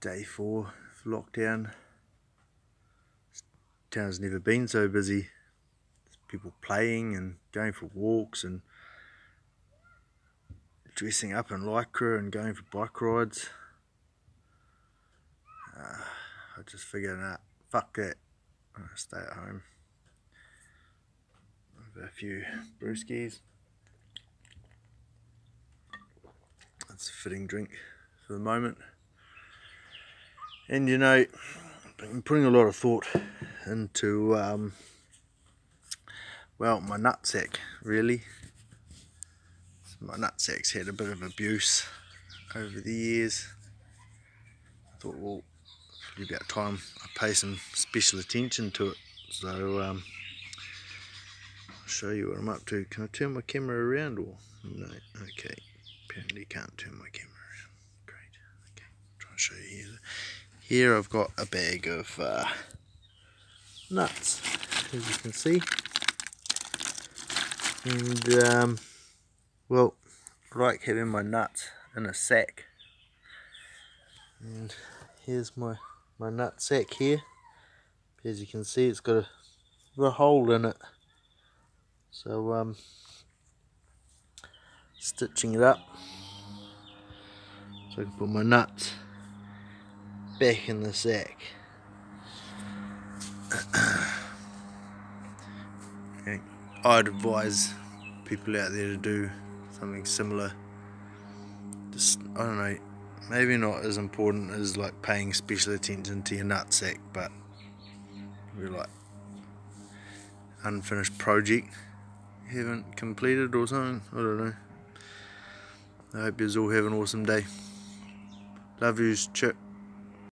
day four of lockdown. This town's never been so busy. There's people playing and going for walks and dressing up in lycra and going for bike rides. Uh, I just figured out, fuck that, I'm gonna stay at home. Have a few brewskis. That's a fitting drink for the moment. And you know, I'm putting a lot of thought into, um, well, my nutsack, really. So my nutsack's had a bit of abuse over the years. I thought, well, it's about time I pay some special attention to it. So, um, I'll show you what I'm up to. Can I turn my camera around or? No, okay. Apparently can't turn my camera around. Great. Okay, try and show you here. Here I've got a bag of uh, nuts, as you can see. And, um, well, I like having my nuts in a sack. And here's my, my nut sack here. As you can see, it's got a, a hole in it. So, um, stitching it up so I can put my nuts back in the sack. I'd advise people out there to do something similar. Just, I don't know, maybe not as important as like paying special attention to your nut sack, but be like unfinished project you haven't completed or something. I don't know. I hope you all have an awesome day. Love yous, chip.